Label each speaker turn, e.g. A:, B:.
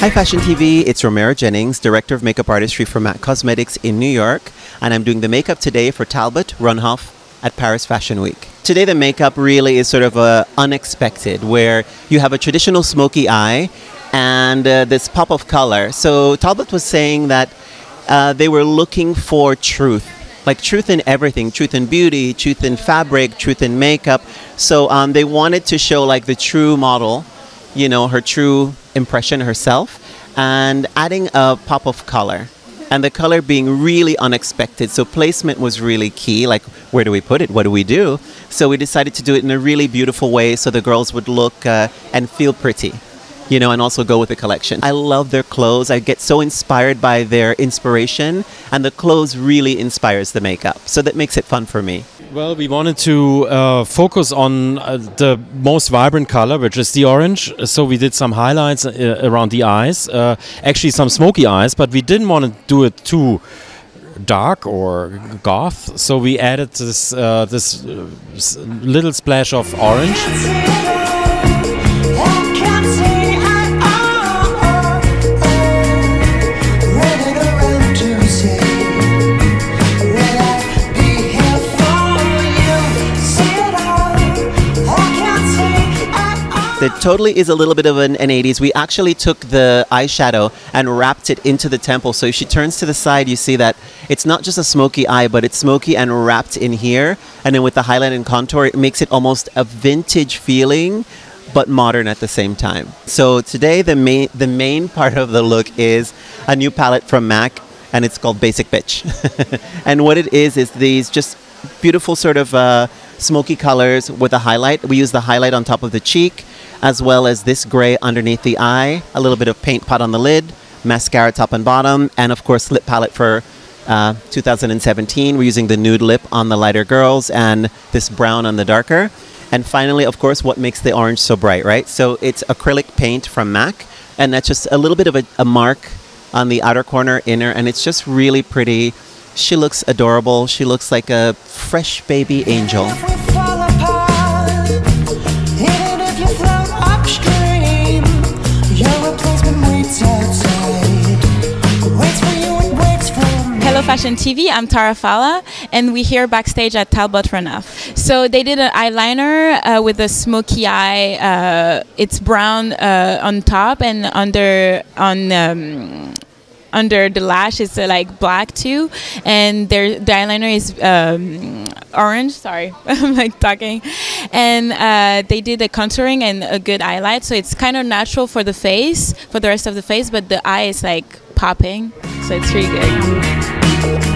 A: Hi, Fashion TV. It's Romero Jennings, Director of Makeup Artistry for MAC Cosmetics in New York, and I'm doing the makeup today for Talbot Runhof at Paris Fashion Week. Today, the makeup really is sort of uh, unexpected, where you have a traditional smoky eye and uh, this pop of color. So, Talbot was saying that uh, they were looking for truth. Like truth in everything, truth in beauty, truth in fabric, truth in makeup. So um, they wanted to show like the true model, you know, her true impression herself and adding a pop of color and the color being really unexpected. So placement was really key. Like, where do we put it? What do we do? So we decided to do it in a really beautiful way so the girls would look uh, and feel pretty. You know, and also go with the collection. I love their clothes. I get so inspired by their inspiration, and the clothes really inspires the makeup. So that makes it fun for me.
B: Well, we wanted to uh, focus on uh, the most vibrant color, which is the orange. So we did some highlights uh, around the eyes, uh, actually some smoky eyes, but we didn't want to do it too dark or goth. So we added this uh, this uh, little splash of orange.
A: That totally is a little bit of an, an 80s. We actually took the eyeshadow and wrapped it into the temple. So if she turns to the side, you see that it's not just a smoky eye, but it's smoky and wrapped in here. And then with the highlight and contour, it makes it almost a vintage feeling but modern at the same time. So today the main the main part of the look is a new palette from MAC and it's called Basic Bitch. and what it is is these just beautiful sort of uh, smoky colors with a highlight. We use the highlight on top of the cheek as well as this gray underneath the eye, a little bit of paint pot on the lid, mascara top and bottom, and of course lip palette for uh, 2017. We're using the nude lip on the lighter girls and this brown on the darker. And finally, of course, what makes the orange so bright, right? So it's acrylic paint from MAC, and that's just a little bit of a, a mark on the outer corner, inner, and it's just really pretty. She looks adorable. She looks like a fresh baby angel.
C: Hello Fashion TV, I'm Tara Fala, and we're here backstage at Talbot Runhof. So they did an eyeliner uh, with a smoky eye. Uh, it's brown uh, on top and under on. Um, under the lash is uh, like black too, and their the eyeliner is um, orange. Sorry, I'm like talking, and uh, they did the contouring and a good highlight, so it's kind of natural for the face, for the rest of the face, but the eye is like popping, so it's really good.